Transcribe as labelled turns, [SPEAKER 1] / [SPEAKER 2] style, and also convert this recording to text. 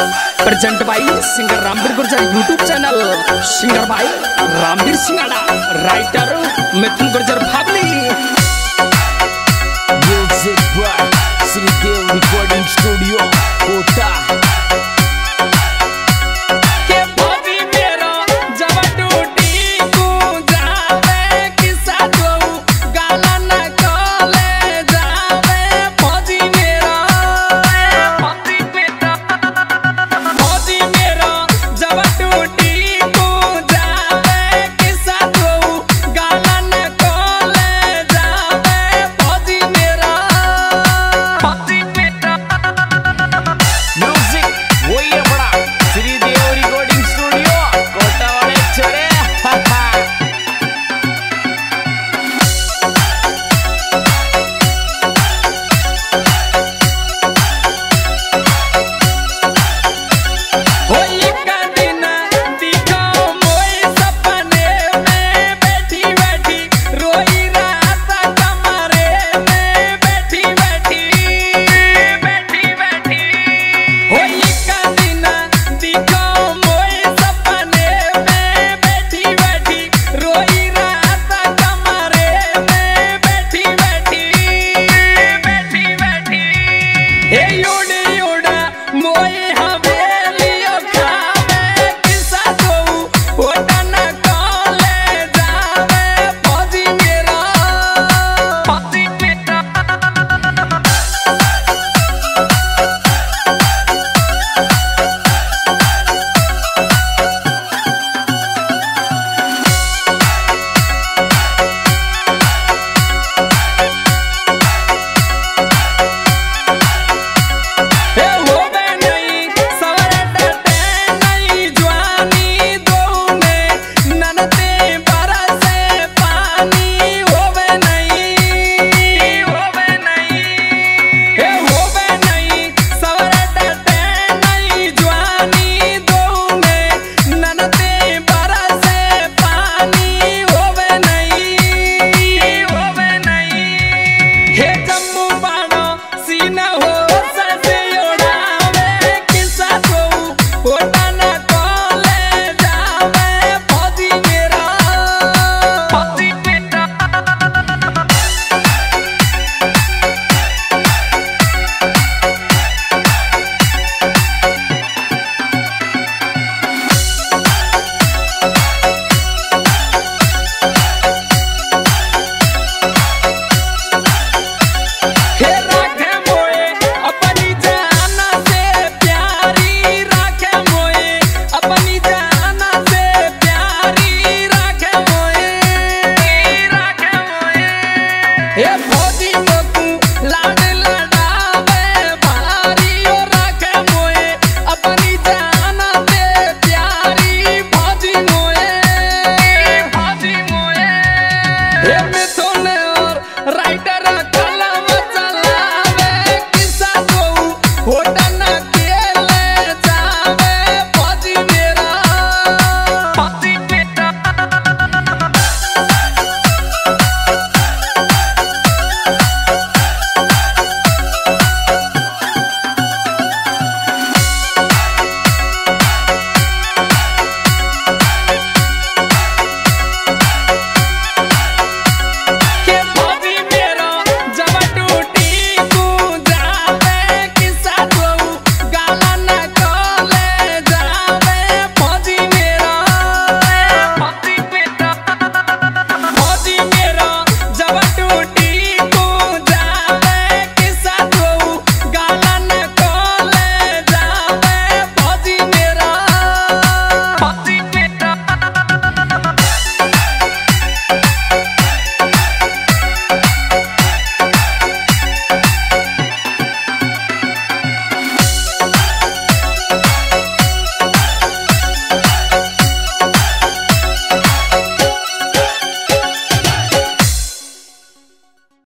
[SPEAKER 1] present by singer Ramveer Gurjar YouTube channel singer by Ramveer Singhada writer Mithun Gurjar, भाग